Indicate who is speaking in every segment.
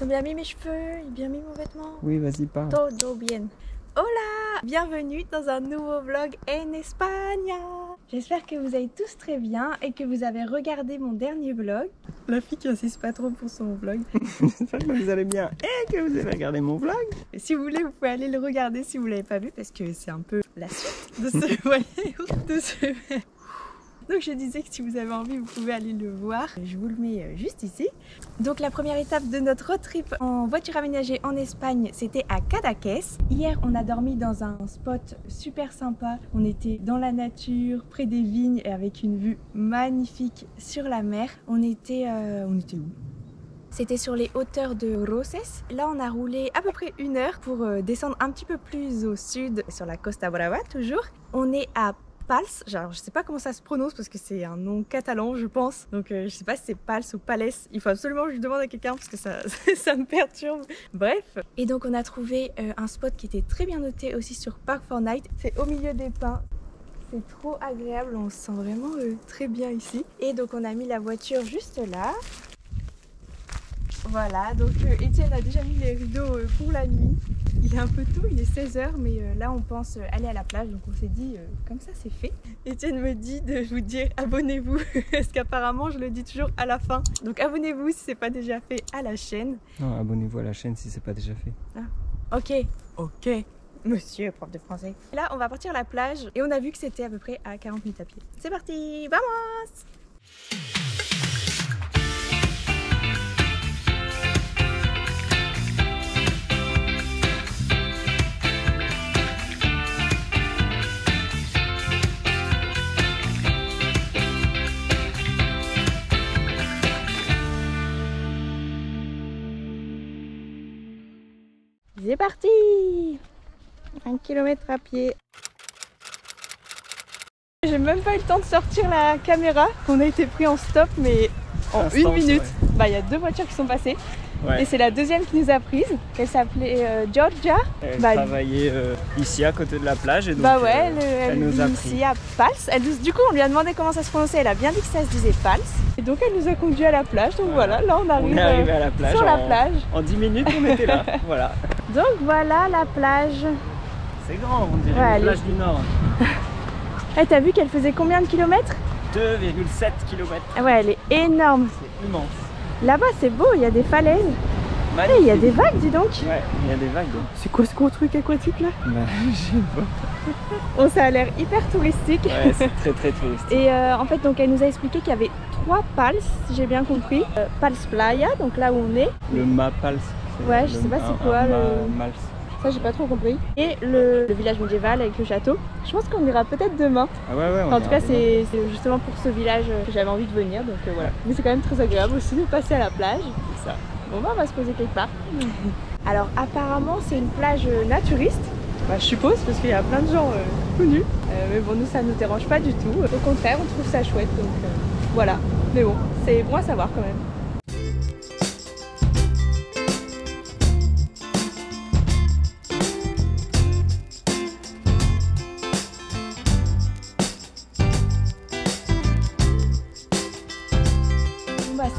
Speaker 1: J'ai bien mis mes cheveux, j'ai bien mis mon vêtement.
Speaker 2: Oui, vas-y, parle.
Speaker 1: Todo bien. Hola Bienvenue dans un nouveau vlog en Espagne J'espère que vous allez tous très bien et que vous avez regardé mon dernier vlog. La fille qui insiste pas trop pour son vlog.
Speaker 2: J'espère que vous allez bien et que vous avez regardé mon vlog.
Speaker 1: Et si vous voulez, vous pouvez aller le regarder si vous l'avez pas vu parce que c'est un peu la suite de ce voyage. de ce... Donc je disais que si vous avez envie, vous pouvez aller le voir. Je vous le mets euh, juste ici. Donc la première étape de notre road trip en voiture aménagée en Espagne, c'était à Cadaqués. Hier, on a dormi dans un spot super sympa. On était dans la nature, près des vignes et avec une vue magnifique sur la mer. On était, euh, on était où? C'était sur les hauteurs de Roses. Là, on a roulé à peu près une heure pour euh, descendre un petit peu plus au sud, sur la Costa Brava toujours. On est à Pals. Genre, je sais pas comment ça se prononce parce que c'est un nom catalan, je pense. Donc, euh, je sais pas si c'est Pals ou Pales. Il faut absolument que je demande à quelqu'un parce que ça, ça me perturbe. Bref. Et donc, on a trouvé euh, un spot qui était très bien noté aussi sur Park for Night. C'est au milieu des pins. C'est trop agréable, on se sent vraiment euh, très bien ici. Et donc, on a mis la voiture juste là. Voilà, donc Étienne a déjà mis les rideaux pour la nuit. Il est un peu tôt, il est 16h, mais euh, là on pense aller à la plage, donc on s'est dit euh, comme ça c'est fait. Etienne me dit de vous dire abonnez-vous, parce qu'apparemment je le dis toujours à la fin. Donc abonnez-vous si c'est pas déjà fait à la chaîne.
Speaker 2: Non, abonnez-vous à la chaîne si c'est pas déjà fait.
Speaker 1: Ah, ok, ok. Monsieur prof de français. Là on va partir à la plage et on a vu que c'était à peu près à 40 minutes à pied. C'est parti, vamos C'est parti Un kilomètre à pied. J'ai même pas eu le temps de sortir la caméra. On a été pris en stop, mais en une minute. Bah, il y a deux voitures qui sont passées. Et c'est la deuxième qui nous a prise. Elle s'appelait euh, Georgia.
Speaker 2: Elle bah, travaillait euh, ici à côté de la plage. Et donc,
Speaker 1: bah ouais,
Speaker 2: euh,
Speaker 1: elle, nous a pris. ici à Pals. Elle, du coup, on lui a demandé comment ça se prononçait. Elle a bien dit que ça se disait Pals. Et donc, elle nous a conduit à la plage. Donc voilà, là, on arrive,
Speaker 2: on est arrivé à la plage
Speaker 1: sur la plage.
Speaker 2: En 10 minutes, on était là. voilà.
Speaker 1: Donc voilà la plage.
Speaker 2: C'est grand, on dirait la plage du Nord.
Speaker 1: hey, T'as vu qu'elle faisait combien de kilomètres?
Speaker 2: 2,7 km.
Speaker 1: Ah ouais, elle est énorme.
Speaker 2: C'est immense.
Speaker 1: Là-bas, c'est beau, il y a des falaises.
Speaker 2: Il
Speaker 1: hey, y a des vagues, dis donc.
Speaker 2: Ouais, il y a des vagues.
Speaker 1: C'est quoi ce gros truc aquatique là?
Speaker 2: Bah, je sais pas.
Speaker 1: Bon, ça a l'air hyper touristique.
Speaker 2: Ouais, c'est très très touristique.
Speaker 1: Et euh, en fait, donc elle nous a expliqué qu'il y avait trois pals, si j'ai bien compris. Euh, pals Playa, donc là où on est.
Speaker 2: Le Ma Pals.
Speaker 1: Ouais, je sais pas c'est quoi le.
Speaker 2: Mals.
Speaker 1: Ça, j'ai pas trop compris. Et le, le, village médiéval avec le château. Je pense qu'on ira peut-être demain.
Speaker 2: Ah ouais, ouais. On
Speaker 1: en tout cas, c'est justement pour ce village que j'avais envie de venir. Donc euh, voilà. Mais c'est quand même très agréable aussi de passer à la plage.
Speaker 2: C'est ça.
Speaker 1: Bon bah on va se poser quelque part. Alors apparemment c'est une plage naturiste. Bah, je suppose parce qu'il y a plein de gens euh, tout nus. Euh, mais bon nous ça ne nous dérange pas du tout. Au contraire on trouve ça chouette donc euh, voilà. Mais bon c'est bon à savoir quand même.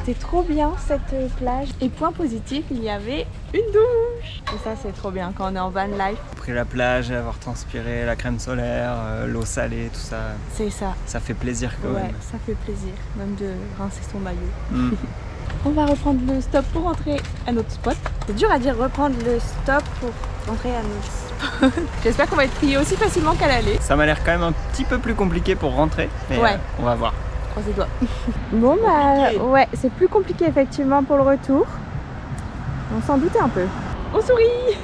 Speaker 1: C'était trop bien cette plage. Et point positif, il y avait une douche. Et ça, c'est trop bien quand on est en van life.
Speaker 2: Après la plage, avoir transpiré, la crème solaire, euh, l'eau salée, tout ça.
Speaker 1: C'est ça.
Speaker 2: Ça fait plaisir quand
Speaker 1: ouais,
Speaker 2: même.
Speaker 1: ça fait plaisir, même de rincer son maillot. Mm. on va reprendre le stop pour rentrer à notre spot. C'est dur à dire reprendre le stop pour rentrer à notre spot. J'espère qu'on va être pris aussi facilement qu'à l'aller.
Speaker 2: Ça m'a l'air quand même un petit peu plus compliqué pour rentrer. Mais
Speaker 1: ouais.
Speaker 2: Euh, on va voir.
Speaker 1: Doigts. Bon bah ouais, c'est plus compliqué effectivement pour le retour. On s'en doutait un peu. On sourit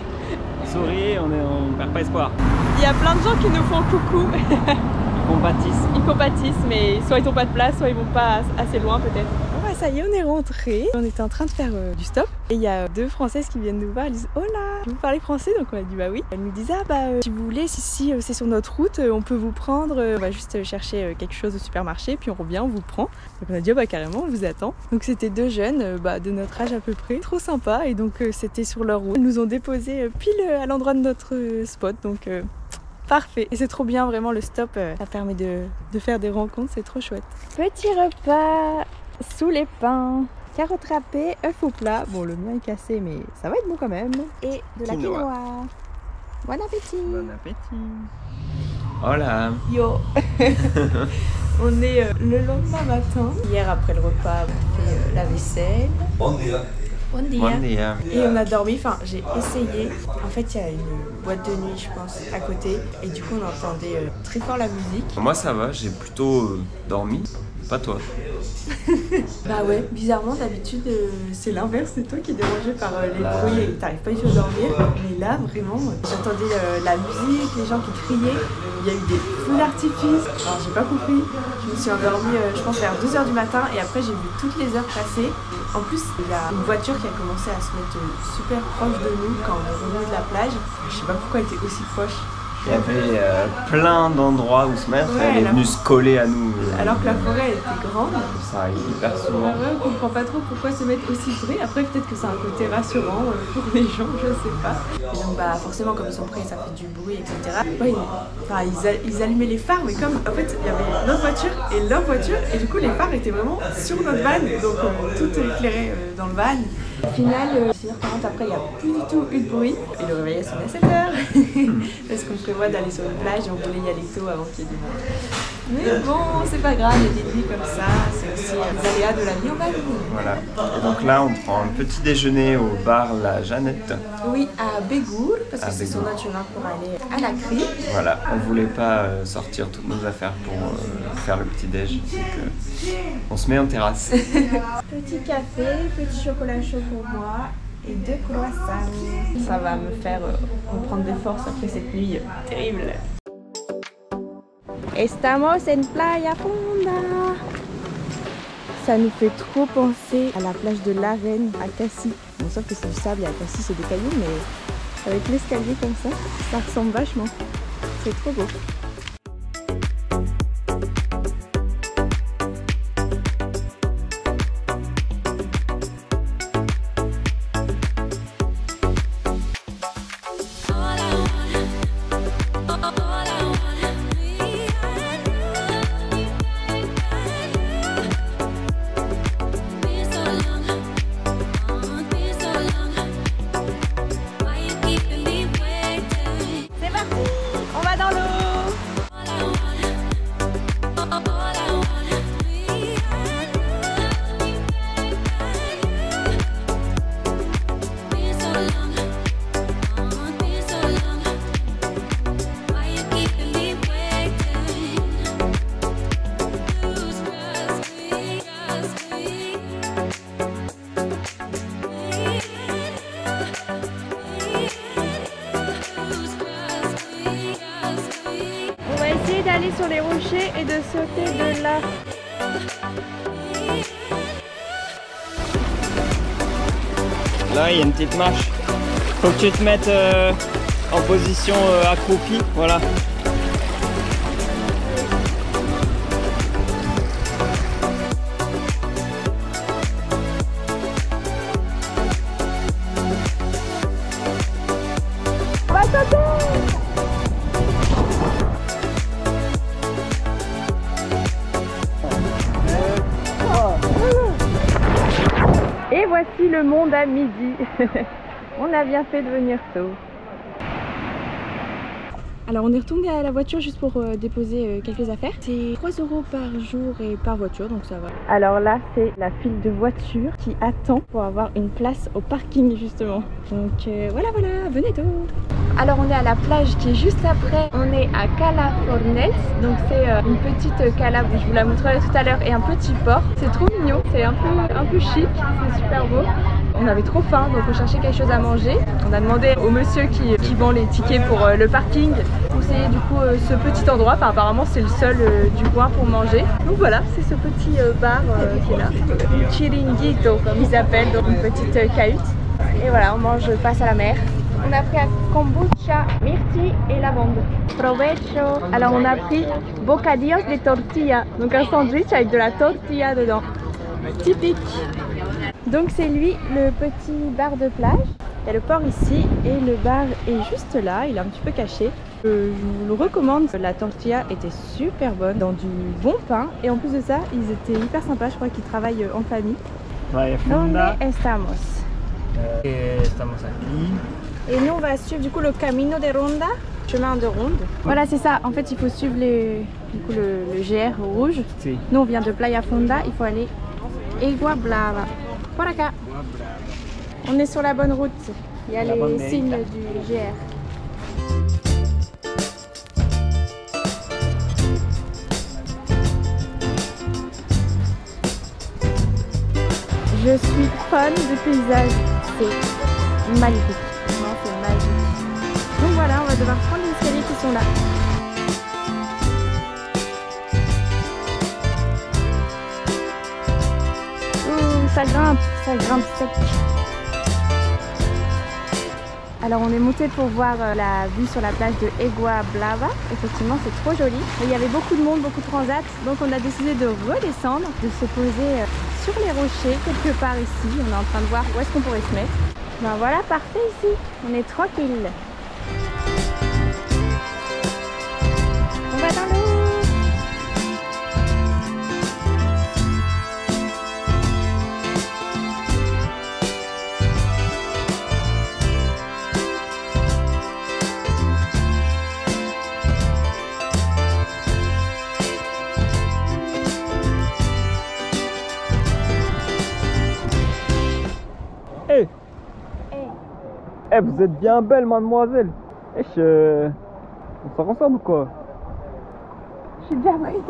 Speaker 2: On sourit, on, est, on perd pas espoir.
Speaker 1: Il y a plein de gens qui nous font coucou.
Speaker 2: Ils compatissent.
Speaker 1: Ils compatissent, mais soit ils n'ont pas de place, soit ils vont pas assez loin peut-être. Ça y est, on est rentré. On était en train de faire euh, du stop. Et il y a deux Françaises qui viennent nous voir, elles disent Oh là, vous parlez français? Donc on a dit bah oui. Elles nous disent Ah bah euh, si vous voulez, si, si c'est sur notre route, euh, on peut vous prendre. on va juste chercher quelque chose au supermarché, puis on revient, on vous prend. Donc on a dit oh, bah carrément, on vous attend. Donc c'était deux jeunes bah, de notre âge à peu près, trop sympa. Et donc c'était sur leur route. Ils nous ont déposé pile à l'endroit de notre spot. Donc parfait. Et c'est trop bien, vraiment, le stop, ça permet de, de faire des rencontres, c'est trop chouette. Petit repas sous les pins. carottes râpées, œufs au plat. Bon, le mien est cassé, mais ça va être bon quand même. Et de la
Speaker 2: Quinoa.
Speaker 1: quinoa. Bon appétit.
Speaker 2: Bon appétit. Hola.
Speaker 1: Yo On est euh, le lendemain matin. Hier, après le repas, on fait euh, la vaisselle.
Speaker 3: Bon dia.
Speaker 1: Bon dia.
Speaker 2: Bon dia.
Speaker 1: Et on a dormi, enfin j'ai essayé. En fait, il y a une boîte de nuit, je pense, à côté. Et du coup, on entendait euh, très fort la musique.
Speaker 2: Moi ça va, j'ai plutôt euh, dormi. Pas toi.
Speaker 1: Bah ouais, bizarrement, d'habitude, euh, c'est l'inverse. C'est toi qui es dérangé par euh, les bruits et t'arrives pas du tout à dormir. Mais là, vraiment, j'entendais euh, la musique, les gens qui criaient. Il y a eu des feux d'artifice. Alors, j'ai pas compris. Je me suis endormie, euh, je pense, vers 2h du matin. Et après, j'ai vu toutes les heures passer. En plus, il y a une voiture qui a commencé à se mettre euh, super proche de nous quand on est revenu de la plage. Je sais pas pourquoi elle était aussi proche.
Speaker 2: Il y avait euh, plein d'endroits où se mettre.
Speaker 1: Ouais,
Speaker 2: Elle est venue se coller à nous. euh,
Speaker 1: Alors que la forêt elle était grande.
Speaker 2: Ça arrive hyper souvent.
Speaker 1: On comprend pas trop pourquoi se mettre aussi près. Après, peut-être que c'est un côté rassurant euh, pour les gens, je sais pas. Et donc, bah, forcément, comme ils sont près, ça fait du bruit, etc. Ouais, enfin, ils, a- ils allumaient les phares, mais comme en fait, il y avait notre voiture et leur voiture, et du coup, les phares étaient vraiment sur notre van, donc euh, tout éclairé euh, dans le van. Au final, 6h40 après, il n'y a plus du tout eu de bruit. Et le réveil a sonné à 7h. Parce qu'on prévoit d'aller sur une plage et on voulait y aller tôt avant qu'il y ait du monde. Mais bon, c'est pas grave, il y a des nuits comme ça. C'est aussi les aléas de la vie en Bali.
Speaker 2: Voilà. Et donc là, on prend un petit déjeuner au bar La Jeannette.
Speaker 1: Oui, à Bégoul, parce que c'est son autre chemin pour aller à la CRI.
Speaker 2: Voilà. On voulait pas euh, sortir toutes nos affaires pour euh, faire le petit déj. Donc euh, on se met en terrasse.
Speaker 1: Petit café, petit chocolat chaud pour moi et deux croissants. Ça va me faire euh, reprendre des forces après cette nuit euh, terrible. Estamos en Playa Fonda. Ça nous fait trop penser à la plage de l'Arène à Cassis. Bon, sauf que c'est du sable et à Cassis c'est des cailloux, mais avec l'escalier comme ça, ça ressemble vachement. C'est trop beau.
Speaker 2: Il y a une petite marche. Faut que tu te mettes euh, en position euh, accroupie. Voilà.
Speaker 1: Voici le monde à midi. on a bien fait de venir tôt. Alors on est retourné à la voiture juste pour euh, déposer euh, quelques affaires. C'est 3 euros par jour et par voiture donc ça va. Alors là c'est la file de voitures qui attend pour avoir une place au parking justement. Donc euh, voilà voilà, venez tôt. Alors on est à la plage qui est juste après. On est à Cala Fornels. Donc c'est une petite cala, je vous la montrerai tout à l'heure, et un petit port. C'est trop mignon, c'est un peu, un peu chic, c'est super beau. On avait trop faim, donc on cherchait quelque chose à manger. On a demandé au monsieur qui, vend les tickets pour euh, le parking, conseiller du coup euh, ce petit endroit. Enfin, apparemment, c'est le seul euh, du coin pour manger. Donc voilà, c'est ce petit bar qui est là. Un chiringuito, comme ils appellent, donc une petite cahute. Et voilà, on mange face à la mer. On a pris un kombucha, myrtille et lavande. Provecho Alors on a pris bocadillos de tortilla, donc un sandwich avec de la tortilla dedans. Typique donc c'est lui le petit bar de plage. Il y a le port ici et le bar est juste là, il est un petit peu caché. Euh, je vous le recommande, la tortilla était super bonne, dans du bon pain et en plus de ça ils étaient hyper sympas, je crois qu'ils travaillent euh, en famille. Donde estamos?
Speaker 2: Eh, estamos aquí.
Speaker 1: Et nous, on va suivre du coup le Camino de Ronda, chemin de ronde. Voilà, c'est ça. En fait, il faut suivre les, du coup, le, le GR rouge.
Speaker 2: Si.
Speaker 1: Nous, on vient de Playa Fonda. Il faut aller Igua Blava. Por acá. On est sur la bonne route. Il y a
Speaker 2: La
Speaker 1: les signes du GR. Je suis fan de paysage. C'est magnifique. Non, c'est magique. Donc voilà, on va devoir prendre les escaliers qui sont là. Ça grimpe, ça grimpe sec. Alors on est monté pour voir euh, la vue sur la plage de Egua Blava. Effectivement c'est trop joli. Il y avait beaucoup de monde, beaucoup de transats. Donc on a décidé de redescendre, de se poser euh, sur les rochers quelque part ici. On est en train de voir où est-ce qu'on pourrait se mettre. Ben voilà, parfait ici. On est tranquille.
Speaker 2: Vous êtes bien belle, mademoiselle. Eh, je... On sort ensemble ou quoi
Speaker 1: Je suis déjà prise.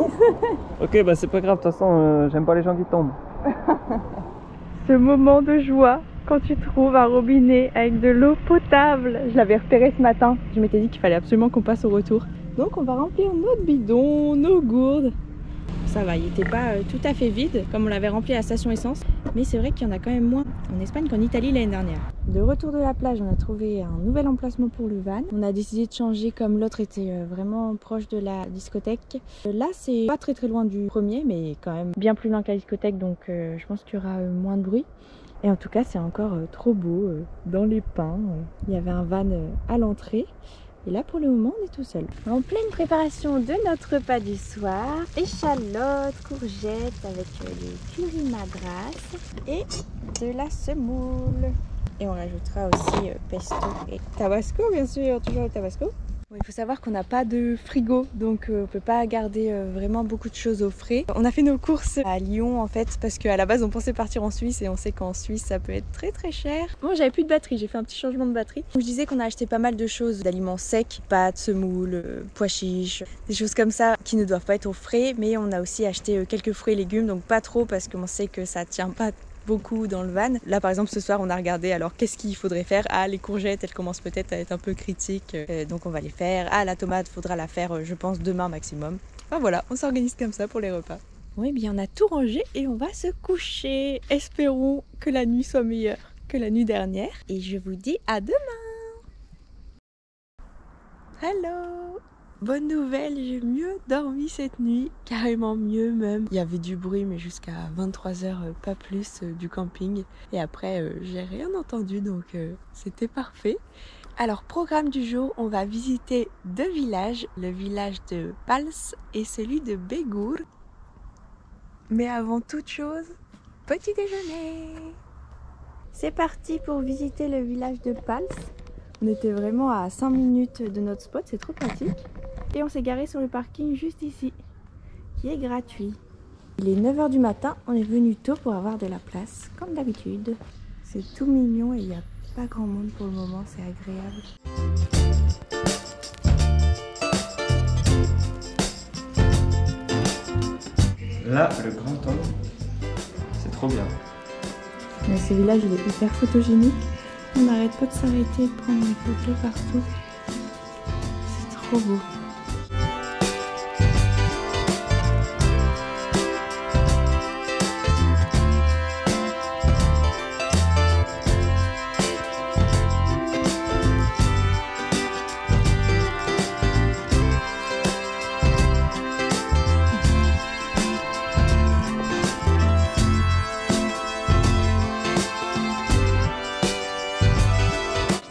Speaker 2: Ok, bah c'est pas grave, de toute façon, euh, j'aime pas les gens qui tombent.
Speaker 1: Ce moment de joie quand tu trouves un robinet avec de l'eau potable. Je l'avais repéré ce matin. Je m'étais dit qu'il fallait absolument qu'on passe au retour. Donc on va remplir notre bidon, nos gourdes. Ça va, il n'était pas euh, tout à fait vide comme on l'avait rempli à la station essence. Mais c'est vrai qu'il y en a quand même moins en Espagne qu'en Italie l'année dernière. De retour de la plage, on a trouvé un nouvel emplacement pour le van. On a décidé de changer comme l'autre était euh, vraiment proche de la discothèque. Euh, Là, c'est pas très très loin du premier, mais quand même bien plus loin que la discothèque, donc euh, je pense qu'il y aura moins de bruit. Et en tout cas, c'est encore trop beau dans les pins. Il y avait un van à l'entrée. Et là, pour le moment, on est tout seul. En pleine préparation de notre repas du soir, échalotes, courgettes avec euh, des curry madras et de la semoule. Et on rajoutera aussi euh, pesto et tabasco, bien sûr, toujours le tabasco. Bon, il faut savoir qu'on n'a pas de frigo, donc euh, on peut pas garder euh, vraiment beaucoup de choses au frais. On a fait nos courses à Lyon en fait, parce qu'à la base on pensait partir en Suisse et on sait qu'en Suisse ça peut être très très cher. Bon, j'avais plus de batterie, j'ai fait un petit changement de batterie. Donc, je disais qu'on a acheté pas mal de choses, d'aliments secs, pâtes, semoules, euh, pois chiches, des choses comme ça qui ne doivent pas être au frais, mais on a aussi acheté quelques fruits et légumes, donc pas trop parce qu'on sait que ça tient pas beaucoup dans le van. Là, par exemple, ce soir, on a regardé alors qu'est-ce qu'il faudrait faire? Ah, les courgettes, elles commencent peut-être à être un peu critiques, euh, donc on va les faire. Ah, la tomate, faudra la faire, euh, je pense, demain maximum. Enfin voilà, on s'organise comme ça pour les repas. Oui, bien, on a tout rangé et on va se coucher. Espérons que la nuit soit meilleure que la nuit dernière. Et je vous dis à demain. Hello Bonne nouvelle, j'ai mieux dormi cette nuit, carrément mieux même. Il y avait du bruit mais jusqu'à 23h pas plus euh, du camping et après euh, j'ai rien entendu donc euh, c'était parfait. Alors programme du jour, on va visiter deux villages, le village de Pals et celui de Bégour. Mais avant toute chose, petit déjeuner. C'est parti pour visiter le village de Pals. On était vraiment à 5 minutes de notre spot, c'est trop pratique. Et on s'est garé sur le parking juste ici, qui est gratuit. Il est 9h du matin, on est venu tôt pour avoir de la place, comme d'habitude. C'est tout mignon et il n'y a pas grand monde pour le moment, c'est agréable.
Speaker 2: Là, le grand temps, c'est trop bien.
Speaker 1: Mais ce village il est hyper photogénique. On n'arrête pas de s'arrêter et de prendre des photos partout. C'est trop beau.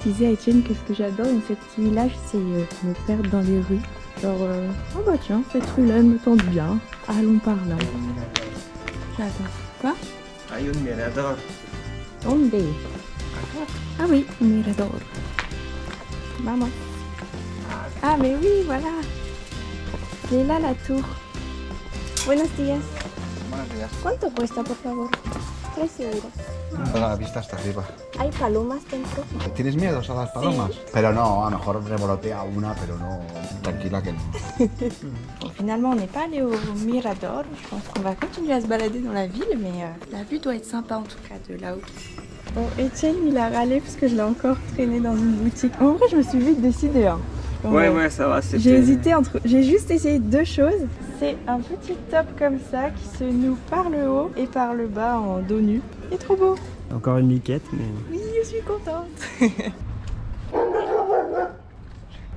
Speaker 1: Je disais à Etienne que ce que j'adore dans ce petit village, c'est euh, me perdre dans les rues. Genre, euh, oh bah tiens, cette rue-là me tente bien. Allons par là. J'attends. Quoi?
Speaker 2: Hay un mirador.
Speaker 1: ¿Dónde? Ah oui, un mirador. Vamos. Ah mais oui, voilà. Est là la tour. Buenos días.
Speaker 3: Buenos días.
Speaker 1: ¿Cuánto cuesta, por favor? 3 euros.
Speaker 3: La vista hasta arriba.
Speaker 1: ¿Hay palomas dentro?
Speaker 3: ¿Tienes miedo a las palomas? Pero no, a lo mejor revolotea una, pero no. Tranquila que no.
Speaker 1: Bon, finalement, on n'est pas allé au Mirador. Je pense qu'on va continuer à se balader dans la ville, mais euh, la vue doit être sympa en tout cas de là-haut. Bon, Etienne, il a râlé parce que je l'ai encore traîné dans une boutique. En vrai, je me suis vite décidée. hein.
Speaker 2: Ouais,
Speaker 1: euh,
Speaker 2: ouais, ça va.
Speaker 1: J'ai hésité entre. J'ai juste essayé deux choses. C'est un petit top comme ça qui se noue par le haut et par le bas en dos nu. Il est trop beau.
Speaker 2: Encore une liquette, mais.
Speaker 1: Oui, je suis contente.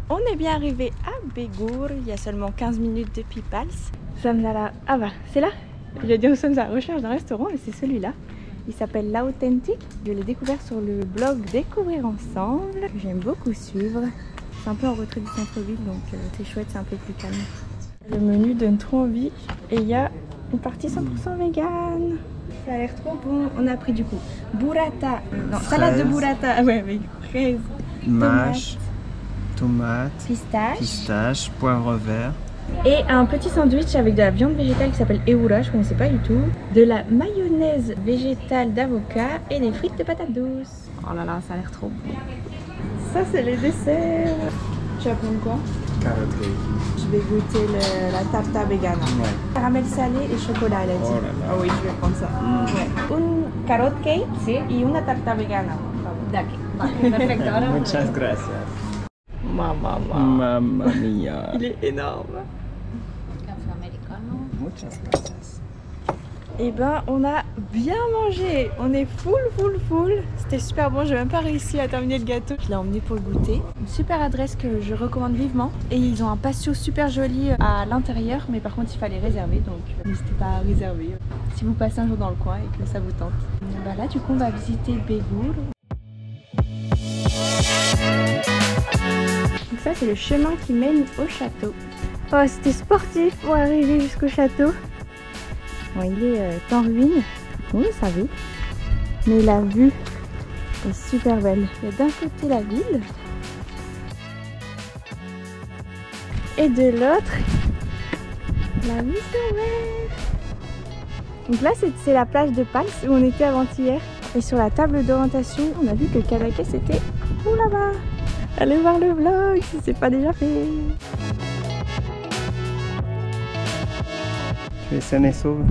Speaker 1: On est bien arrivé à Bégour, il y a seulement 15 minutes depuis Pals. Nous sommes à la... Ah bah, c'est là Je vais dire nous sommes à la recherche d'un restaurant et c'est celui-là. Il s'appelle L'Authentique. Je l'ai découvert sur le blog Découvrir Ensemble, que j'aime beaucoup suivre. C'est un peu en retrait du centre-ville, donc euh, c'est chouette, c'est un peu plus calme. Le menu donne trop envie et il y a une partie 100% vegan. Ça a l'air trop bon. On a pris du coup burrata, non, salade de burrata, ah ouais, avec fraises,
Speaker 2: Mâche, tomate,
Speaker 1: pistache
Speaker 2: pistache, poivre vert.
Speaker 1: et un petit sandwich avec de la viande végétale qui s'appelle Eura, je connaissais pas du tout, de la mayonnaise végétale d'avocat et des frites de patates douces. Oh là là, ça a l'air trop bon. Ça, c'est les desserts. Tu vas prendre quoi
Speaker 2: Carotte cake.
Speaker 1: Je vais goûter le- la tarta vegana.
Speaker 2: Ouais.
Speaker 1: Caramel salé et chocolat, elle a dit.
Speaker 2: Oh là là.
Speaker 1: Ah oui, je vais prendre ça.
Speaker 2: Mm.
Speaker 1: Ouais. Un carrot cake y una tarta vegana. Perfecto. ahora-
Speaker 2: Muchas gracias.
Speaker 1: Mamma,
Speaker 2: Mamma mia.
Speaker 1: Il est énorme.
Speaker 2: Muchas gracias.
Speaker 1: Eh ben, on a bien mangé. On est full, full, full. C'était super bon. J'ai même pas réussi à terminer le gâteau. Je l'ai emmené pour le goûter. Une super adresse que je recommande vivement. Et ils ont un patio super joli à l'intérieur. Mais par contre, il fallait réserver. Donc, euh, n'hésitez pas à réserver euh, si vous passez un jour dans le coin et que ça vous tente. Bah là, du coup, on va visiter Bégour. Donc ça, c'est le chemin qui mène au château. Oh, c'était sportif pour arriver jusqu'au château. Bon, il est euh, en ruine, vous le savez. Mais la vue est super belle. Il y a d'un côté la ville. Et de l'autre, la sur mer. Donc là, c'est la plage de Pals où on était avant-hier. Et sur la table d'orientation, on a vu que Cadaqués c'était là-bas. Allez voir le vlog si c'est pas déjà fait.
Speaker 2: Tu es saine et sauve.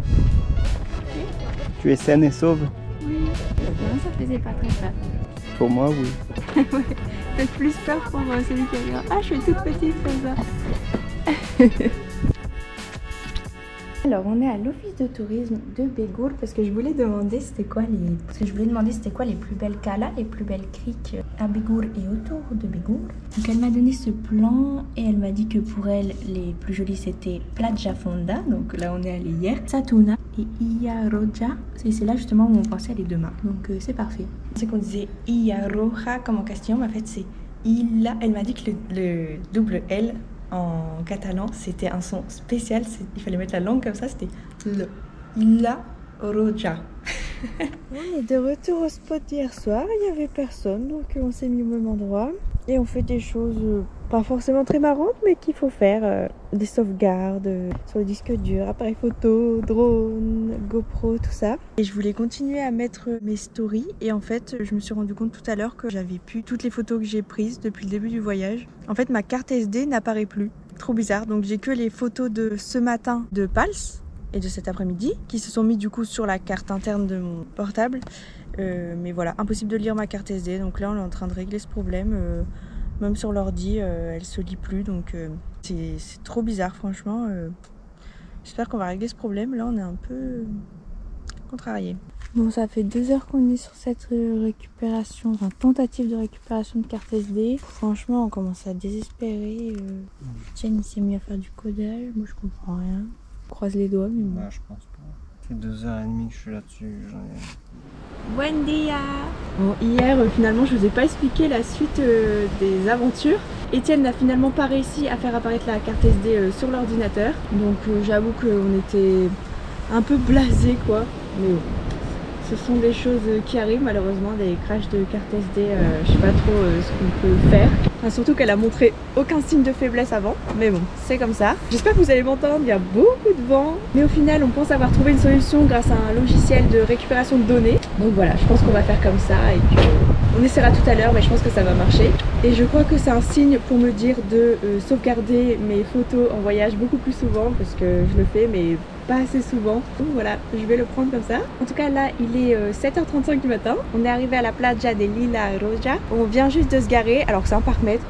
Speaker 2: Tu es saine et sauve.
Speaker 1: Oui. ça faisait pas très peur.
Speaker 2: Pour moi, oui.
Speaker 1: Peut-être plus peur pour euh, celui qui regarde. Ah, je suis toute petite comme ça. Alors, on est à l'office de tourisme de Bégour parce que je voulais demander c'était quoi les parce que je voulais demander c'était quoi les plus belles calas, les plus belles criques à Bégour et autour de Bégour. Donc elle m'a donné ce plan et elle m'a dit que pour elle les plus jolies c'était Playa Fonda, donc là on est allé hier, Satuna et Iaroja. Et c'est là justement où on pensait aller demain. Donc euh, c'est parfait. C'est qu'on disait Iaroja comme en castillan, mais en fait c'est Ila. Elle m'a dit que le, le double L en catalan c'était un son spécial. Il fallait mettre la langue comme ça, c'était Ila Roja. on est de retour au spot hier soir, il n'y avait personne donc on s'est mis au même endroit et on fait des choses euh, pas forcément très marrantes mais qu'il faut faire euh, des sauvegardes euh, sur le disque dur, appareil photo, drone, GoPro, tout ça. Et je voulais continuer à mettre mes stories et en fait je me suis rendu compte tout à l'heure que j'avais plus toutes les photos que j'ai prises depuis le début du voyage. En fait ma carte SD n'apparaît plus. Trop bizarre. Donc j'ai que les photos de ce matin de Pals et de cet après-midi qui se sont mis du coup sur la carte interne de mon portable. Euh, mais voilà, impossible de lire ma carte SD. Donc là on est en train de régler ce problème. Euh, même sur l'ordi, euh, elle se lit plus. Donc euh, c'est c'est trop bizarre franchement. Euh, J'espère qu'on va régler ce problème. Là on est un peu contrarié. Bon, ça fait deux heures qu'on est sur cette récupération, enfin tentative de récupération de carte SD. Franchement, on commence à désespérer. Euh, Jen, il s'est mis à faire du codage. Moi, je comprends rien. On croise les doigts, mais bon.
Speaker 2: Je pense fait deux heures et demie que je suis là-dessus.
Speaker 1: Buen dia Bon, hier, euh, finalement, je vous ai pas expliqué la suite euh, des aventures. Étienne n'a finalement pas réussi à faire apparaître la carte SD euh, sur l'ordinateur. Donc, euh, j'avoue qu'on était un peu blasé quoi. Mais bon, ce sont des choses qui arrivent malheureusement, des crashs de carte SD, euh, je sais pas trop euh, ce qu'on peut faire. Surtout qu'elle a montré aucun signe de faiblesse avant, mais bon, c'est comme ça. J'espère que vous allez m'entendre, il y a beaucoup de vent, mais au final on pense avoir trouvé une solution grâce à un logiciel de récupération de données. Donc voilà, je pense qu'on va faire comme ça et puis on essaiera tout à l'heure, mais je pense que ça va marcher. Et je crois que c'est un signe pour me dire de euh, sauvegarder mes photos en voyage beaucoup plus souvent parce que je le fais, mais pas assez souvent. Donc voilà, je vais le prendre comme ça. En tout cas, là, il est 7h35 euh, du matin. On est arrivé à la playa de Lila Roja. On vient juste de se garer, alors que c'est un parc mètre.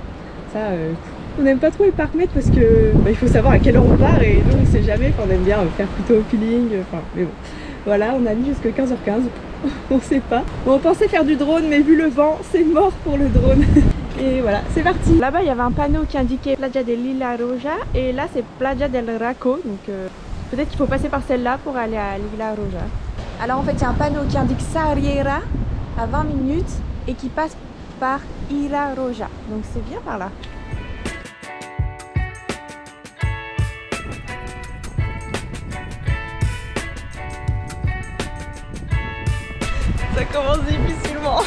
Speaker 1: Ça, euh, on n'aime pas trop les parcs mètres parce que bah, il faut savoir à quelle heure on part et nous on sait jamais. on aime bien faire plutôt au feeling. Enfin, mais bon. Voilà, on a mis jusqu'à 15h15. on sait pas. on pensait faire du drone, mais vu le vent, c'est mort pour le drone. Et voilà, c'est parti Là-bas, il y avait un panneau qui indiquait Playa de Lila Roja et là, c'est Playa del Raco. Donc, euh, Peut-être qu'il faut passer par celle-là pour aller à l'Igla Roja. Alors en fait, il y a un panneau qui indique Sariera à 20 minutes et qui passe par Ira Roja. Donc c'est bien par là. Ça commence difficilement.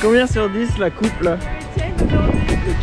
Speaker 2: Combien sur 10 la coupe là? Le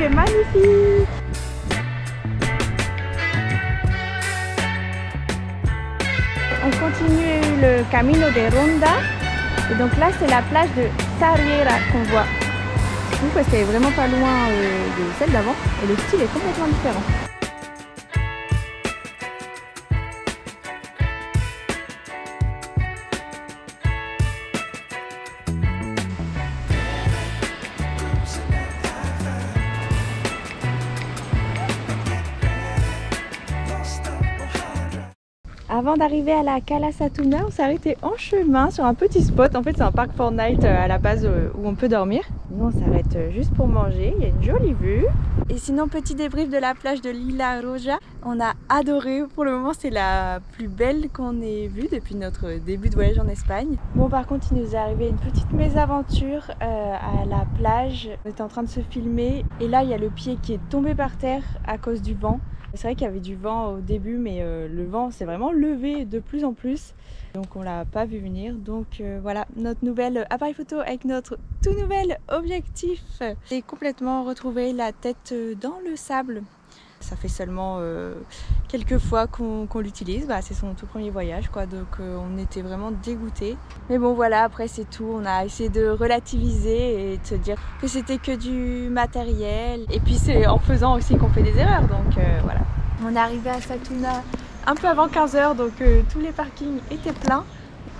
Speaker 1: est magnifique On continue le Camino de Ronda. Et donc là, c'est la plage de Sariera qu'on voit. Je trouve que c'est vraiment pas loin euh, de celle d'avant. Et le style est complètement différent. Avant d'arriver à la Cala Satuna, on s'est arrêté en chemin sur un petit spot. En fait, c'est un parc Fortnite euh, à la base euh, où on peut dormir. Nous, on s'arrête euh, juste pour manger. Il y a une jolie vue. Et sinon, petit débrief de la plage de Lila Roja. On a adoré. Pour le moment, c'est la plus belle qu'on ait vue depuis notre début de voyage en Espagne. Bon, par contre, il nous est arrivé une petite mésaventure à la plage. On était en train de se filmer et là, il y a le pied qui est tombé par terre à cause du vent. C'est vrai qu'il y avait du vent au début, mais euh, le vent s'est vraiment levé de plus en plus. Donc on l'a pas vu venir. Donc euh, voilà, notre nouvelle appareil photo avec notre tout nouvel objectif. J'ai complètement retrouvé la tête dans le sable. Ça fait seulement euh, quelques fois qu'on l'utilise. Bah, c'est son tout premier voyage, quoi. Donc on était vraiment dégoûtés. Mais bon, voilà, après c'est tout. On a essayé de relativiser et de se dire que c'était que du matériel. Et puis c'est en faisant aussi qu'on fait des erreurs. Donc voilà. On est arrivé à Satuna un peu avant 15h, donc euh, tous les parkings étaient pleins.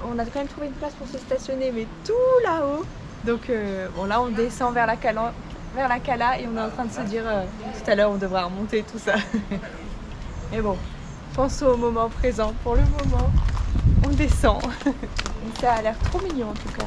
Speaker 1: On a quand même trouvé une place pour se stationner, mais tout là-haut. Donc euh, bon là on descend vers la, Cala, vers la Cala et on est en train de se dire euh, tout à l'heure on devra remonter tout ça. mais bon, pensons au moment présent. Pour le moment, on descend. ça a l'air trop mignon en tout cas.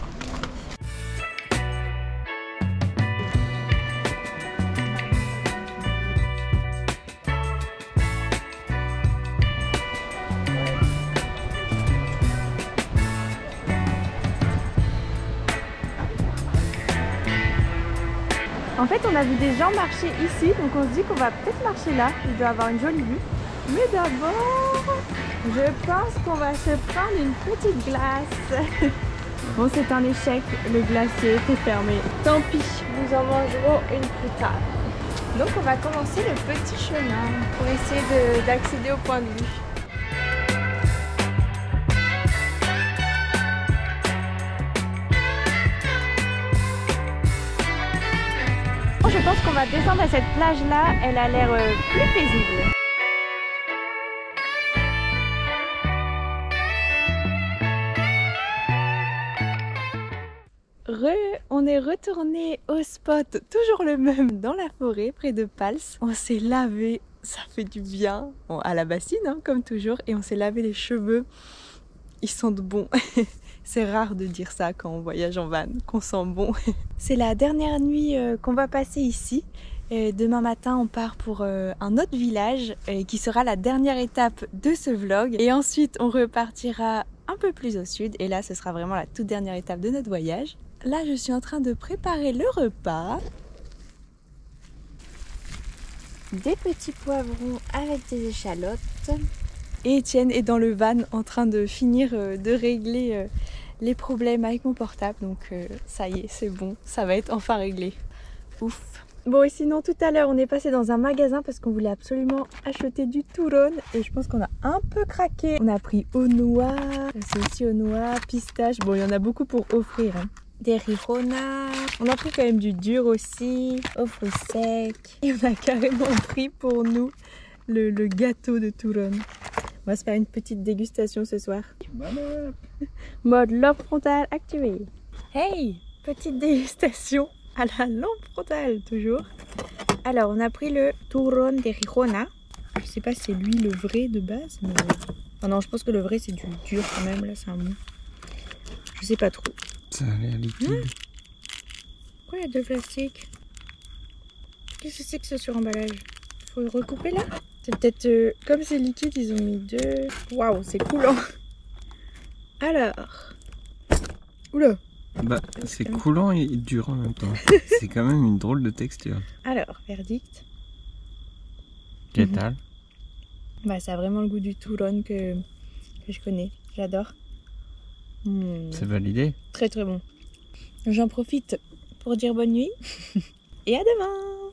Speaker 1: En fait, on a vu des gens marcher ici, donc on se dit qu'on va peut-être marcher là. Il doit avoir une jolie vue. Mais d'abord, je pense qu'on va se prendre une petite glace. bon, c'est un échec, le glacier était fermé. Tant pis, nous en mangerons une plus tard. Donc on va commencer le petit chemin pour essayer d'accéder au point de vue. Va descendre à cette plage-là. Elle a l'air euh, plus paisible. Re, on est retourné au spot, toujours le même, dans la forêt, près de Pals. On s'est lavé, ça fait du bien, à la bassine, hein, comme toujours, et on s'est lavé les cheveux. Ils sentent bon. C'est rare de dire ça quand on voyage en van, qu'on sent bon. C'est la dernière nuit euh, qu'on va passer ici. Et demain matin, on part pour euh, un autre village euh, qui sera la dernière étape de ce vlog. Et ensuite, on repartira un peu plus au sud. Et là, ce sera vraiment la toute dernière étape de notre voyage. Là, je suis en train de préparer le repas. Des petits poivrons avec des échalotes. Et Étienne est dans le van en train de finir euh, de régler euh, les problèmes avec mon portable. Donc euh, ça y est, c'est bon, ça va être enfin réglé. Ouf. Bon et sinon tout à l'heure on est passé dans un magasin parce qu'on voulait absolument acheter du touron et je pense qu'on a un peu craqué. On a pris au noix, c'est aussi au noix, pistache, bon il y en a beaucoup pour offrir. hein. Des rijona, on a pris quand même du dur aussi, aux fruits secs et on a carrément pris pour nous le, le gâteau de touron. On va se faire une petite dégustation ce soir. Mode lampe frontale activé. Hey, petite dégustation à la lampe frontale toujours. Alors, on a pris le Touron de Rijona. Je sais pas si c'est lui le vrai de base, mais. Ah non, je pense que le vrai c'est du dur quand même. Là, c'est un mou. Je sais pas trop.
Speaker 2: Ça a l'air liquide.
Speaker 1: Pourquoi il y a deux plastiques? Qu'est-ce que c'est que ce suremballage? Faut le recouper là? C'est peut-être. euh, comme c'est liquide, ils ont mis deux. Waouh, c'est coulant Alors. Oula
Speaker 2: Bah, c'est coulant et dur en même temps. c'est quand même une drôle de texture.
Speaker 1: Alors, verdict.
Speaker 2: Quel
Speaker 1: Mhm.
Speaker 2: tal
Speaker 1: Bah, ça a vraiment le goût du touron que, que je connais. J'adore. Hmm,
Speaker 2: C'est validé?
Speaker 1: Très très bon. J'en profite pour dire bonne nuit. Et à demain